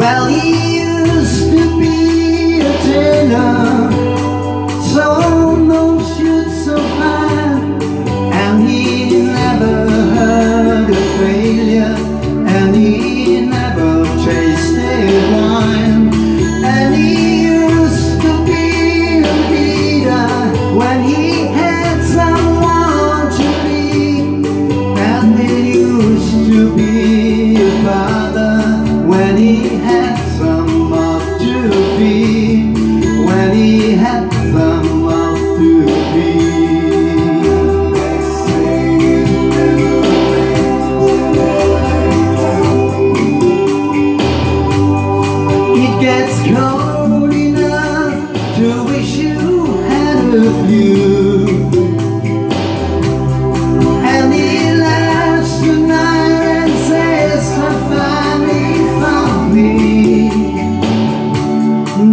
Well, he used to be a tenor, so no should survive, and he never heard of failure, and he never tasted wine, and he used to be a leader when he had someone to be, and he used to be. gets cold enough to wish you had a few. And he laughs tonight and says, I finally found me.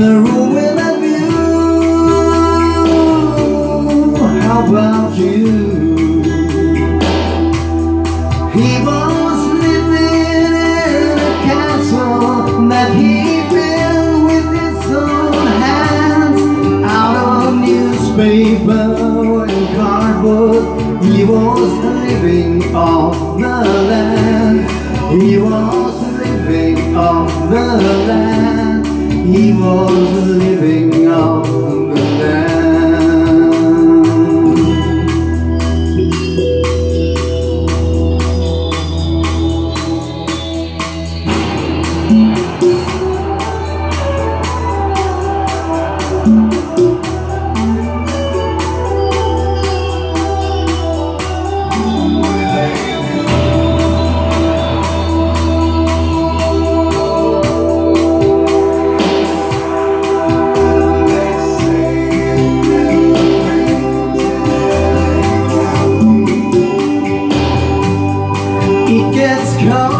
The room with a view. How about you? He He was living off the land. He was living off the land. He was living off 나